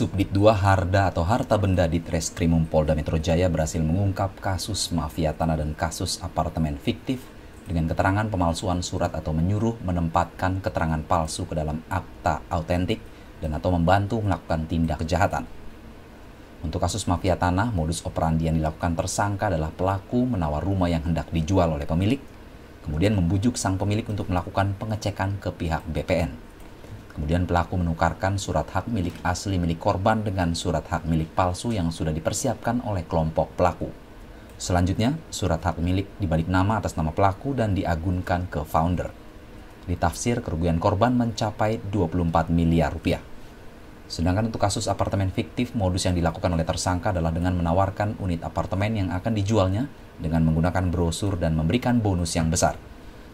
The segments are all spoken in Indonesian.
Subdit 2 Harda atau Harta Benda di Treskrimum Polda Metro Jaya berhasil mengungkap kasus mafia tanah dan kasus apartemen fiktif dengan keterangan pemalsuan surat atau menyuruh menempatkan keterangan palsu ke dalam akta autentik dan atau membantu melakukan tindak kejahatan. Untuk kasus mafia tanah, modus operandi yang dilakukan tersangka adalah pelaku menawar rumah yang hendak dijual oleh pemilik, kemudian membujuk sang pemilik untuk melakukan pengecekan ke pihak BPN. Kemudian pelaku menukarkan surat hak milik asli milik korban dengan surat hak milik palsu yang sudah dipersiapkan oleh kelompok pelaku. Selanjutnya, surat hak milik dibalik nama atas nama pelaku dan diagunkan ke founder. Ditafsir kerugian korban mencapai 24 miliar rupiah. Sedangkan untuk kasus apartemen fiktif, modus yang dilakukan oleh tersangka adalah dengan menawarkan unit apartemen yang akan dijualnya dengan menggunakan brosur dan memberikan bonus yang besar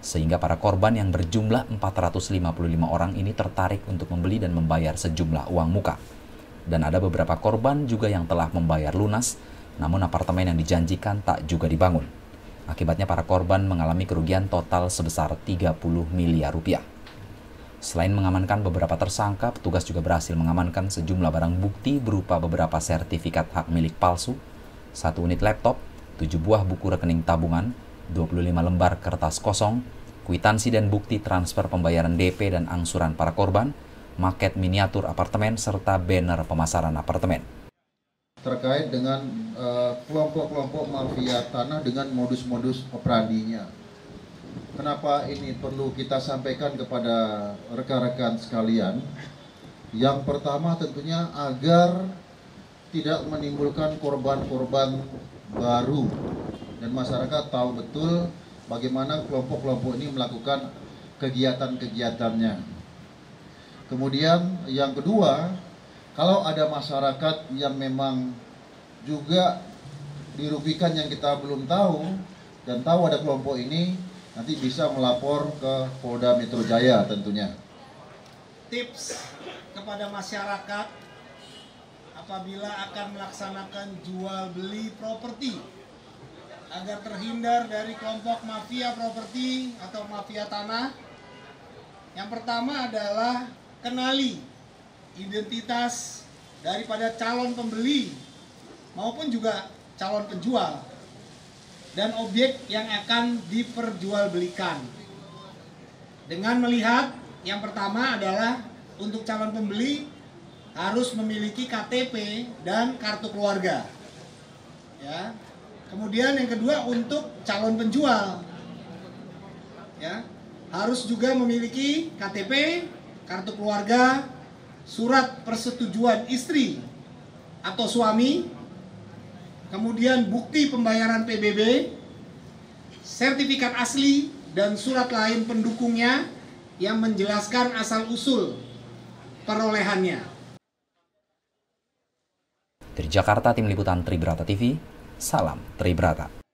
sehingga para korban yang berjumlah 455 orang ini tertarik untuk membeli dan membayar sejumlah uang muka. Dan ada beberapa korban juga yang telah membayar lunas, namun apartemen yang dijanjikan tak juga dibangun. Akibatnya para korban mengalami kerugian total sebesar 30 miliar rupiah. Selain mengamankan beberapa tersangka, petugas juga berhasil mengamankan sejumlah barang bukti berupa beberapa sertifikat hak milik palsu, satu unit laptop, tujuh buah buku rekening tabungan, 25 lembar kertas kosong, kwitansi dan bukti transfer pembayaran DP dan angsuran para korban, maket miniatur apartemen, serta banner pemasaran apartemen. Terkait dengan eh, kelompok-kelompok uh, mafia tanah dengan modus-modus operandinya. Kenapa ini perlu kita sampaikan kepada rekan-rekan sekalian? Yang pertama tentunya agar tidak menimbulkan korban-korban baru dan masyarakat tahu betul bagaimana kelompok-kelompok ini melakukan kegiatan-kegiatannya. Kemudian yang kedua, kalau ada masyarakat yang memang juga dirugikan yang kita belum tahu dan tahu ada kelompok ini, nanti bisa melapor ke Polda Metro Jaya tentunya. Tips kepada masyarakat apabila akan melaksanakan jual beli properti agar terhindar dari kelompok mafia properti atau mafia tanah. Yang pertama adalah kenali identitas daripada calon pembeli maupun juga calon penjual dan objek yang akan diperjualbelikan. Dengan melihat yang pertama adalah untuk calon pembeli harus memiliki KTP dan kartu keluarga. Ya, Kemudian yang kedua untuk calon penjual. Ya, harus juga memiliki KTP, kartu keluarga, surat persetujuan istri atau suami, kemudian bukti pembayaran PBB, sertifikat asli dan surat lain pendukungnya yang menjelaskan asal-usul perolehannya. Dari Jakarta, Tim Liputan Tribrata TV, Salam Tribrata.